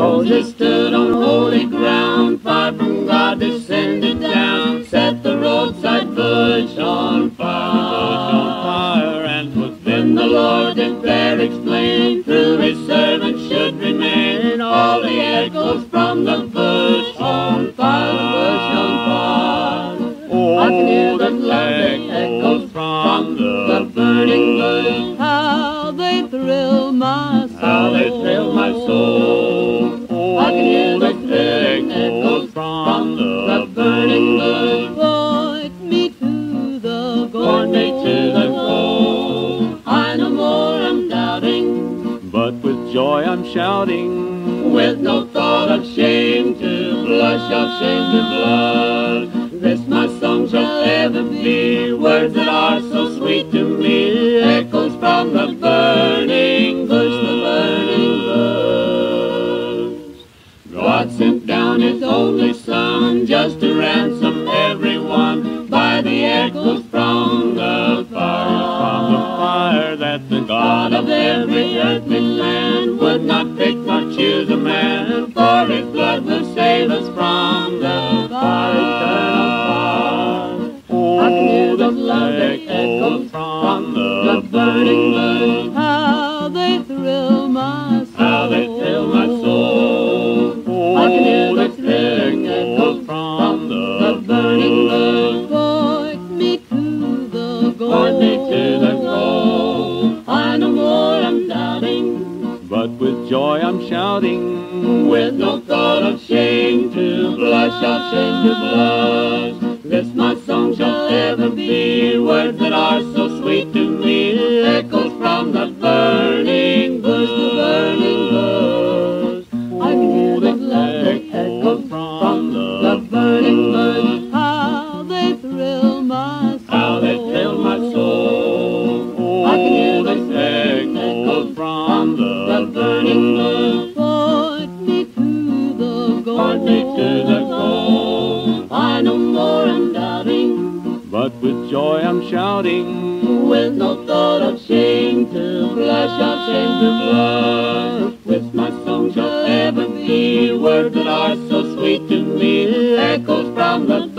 Moses stood on holy ground, fire from God descended down, set the roadside bush on fire. and within the Lord did there explain, through his servant should remain all the echoes from the bush on fire, the bush on fire. Oh, I can hear the lovely echoes from the burning bush. How they thrill my soul. How they thrill my soul. To the. I no more am doubting, But with joy I'm shouting. with no thought of shame to blush of shame to blush. This my song shall ever be, words that are so sweet to me, echoes from the burning bush, the burning bush. God sent down his only son just to that the God of every earthly land would not pick nor choose a man, for his blood will save us from the fire, eternal fire. Hear the lovely echoes from the burning bush, How they thrill my I'm shouting. with no thought of shame to blush, of shame to blush. This my song shall ever be, words that are so sweet to me, echoes from the But with joy I'm shouting. with no thought of shame to blush, of shame to blush. With my song shall ever be words that are so sweet to me, echoes from the